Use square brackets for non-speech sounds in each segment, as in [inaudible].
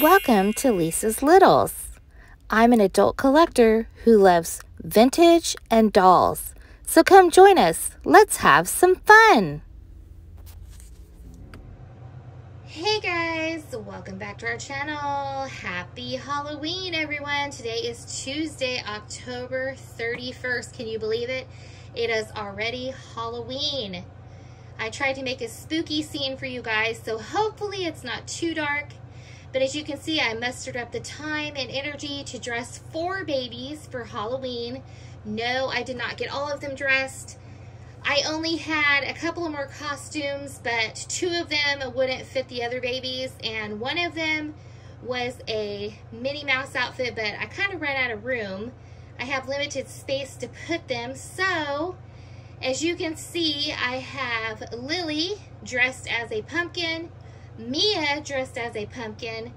Welcome to Lisa's Littles. I'm an adult collector who loves vintage and dolls. So come join us. Let's have some fun. Hey guys, welcome back to our channel. Happy Halloween, everyone. Today is Tuesday, October 31st. Can you believe it? It is already Halloween. I tried to make a spooky scene for you guys, so hopefully it's not too dark. But as you can see, I mustered up the time and energy to dress four babies for Halloween. No, I did not get all of them dressed. I only had a couple of more costumes, but two of them wouldn't fit the other babies, and one of them was a Minnie Mouse outfit, but I kind of ran out of room. I have limited space to put them, so as you can see, I have Lily dressed as a pumpkin, Mia dressed as a pumpkin,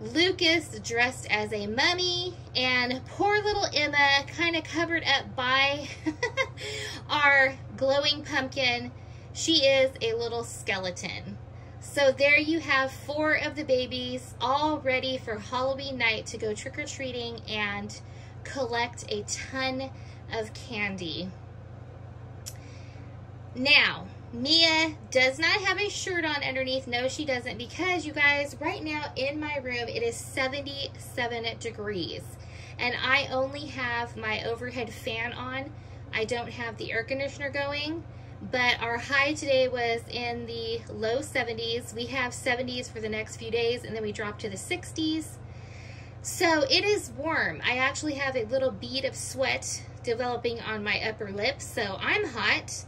Lucas dressed as a mummy, and poor little Emma kind of covered up by [laughs] our glowing pumpkin. She is a little skeleton. So there you have four of the babies all ready for Halloween night to go trick-or-treating and collect a ton of candy. Now, Mia does not have a shirt on underneath. No, she doesn't because you guys, right now in my room, it is 77 degrees and I only have my overhead fan on. I don't have the air conditioner going, but our high today was in the low 70s. We have 70s for the next few days and then we drop to the 60s. So it is warm. I actually have a little bead of sweat developing on my upper lip, so I'm hot.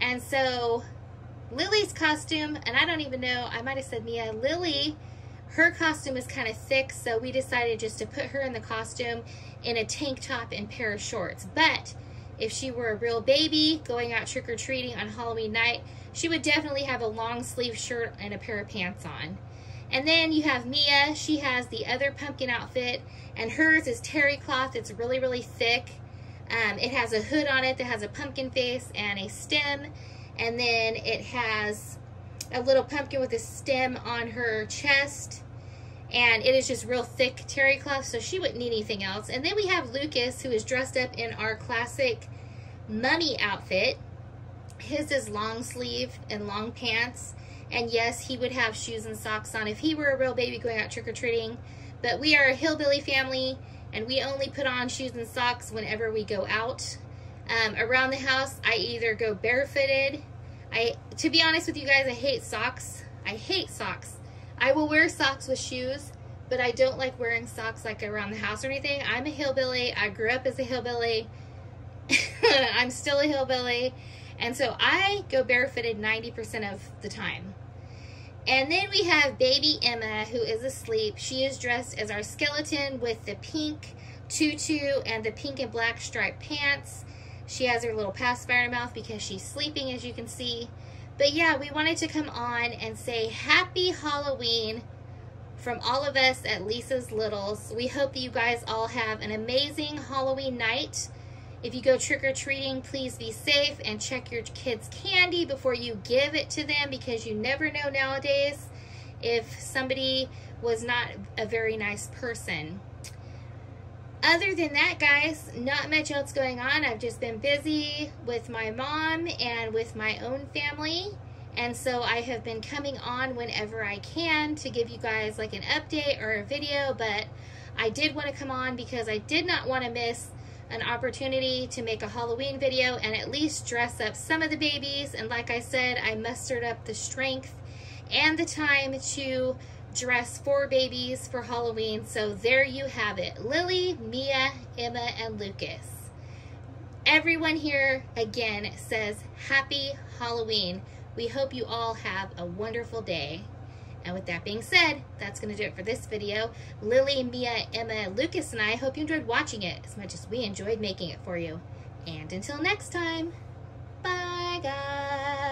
And so Lily's costume, and I don't even know, I might have said Mia, Lily, her costume is kind of thick, so we decided just to put her in the costume in a tank top and pair of shorts. But if she were a real baby going out trick-or-treating on Halloween night, she would definitely have a long sleeve shirt and a pair of pants on. And then you have Mia, she has the other pumpkin outfit, and hers is terry cloth, it's really, really thick. Um, it has a hood on it that has a pumpkin face and a stem. And then it has a little pumpkin with a stem on her chest. And it is just real thick terry cloth, so she wouldn't need anything else. And then we have Lucas, who is dressed up in our classic mummy outfit. His is long sleeve and long pants. And yes, he would have shoes and socks on if he were a real baby going out trick-or-treating. But we are a hillbilly family, and we only put on shoes and socks whenever we go out. Um, around the house, I either go barefooted. I, to be honest with you guys, I hate socks. I hate socks. I will wear socks with shoes, but I don't like wearing socks like around the house or anything. I'm a hillbilly. I grew up as a hillbilly. [laughs] I'm still a hillbilly. And so I go barefooted 90% of the time. And then we have baby Emma who is asleep. She is dressed as our skeleton with the pink tutu and the pink and black striped pants. She has her little pacifier mouth because she's sleeping, as you can see. But yeah, we wanted to come on and say happy Halloween from all of us at Lisa's Littles. We hope that you guys all have an amazing Halloween night. If you go trick-or-treating, please be safe and check your kids' candy before you give it to them because you never know nowadays if somebody was not a very nice person other than that, guys, not much else going on. I've just been busy with my mom and with my own family. And so I have been coming on whenever I can to give you guys like an update or a video. But I did want to come on because I did not want to miss an opportunity to make a Halloween video and at least dress up some of the babies. And like I said, I mustered up the strength and the time to dress four babies for Halloween. So there you have it. Lily, Mia, Emma, and Lucas. Everyone here, again, says Happy Halloween. We hope you all have a wonderful day. And with that being said, that's going to do it for this video. Lily, Mia, Emma, Lucas, and I hope you enjoyed watching it as much as we enjoyed making it for you. And until next time, bye guys.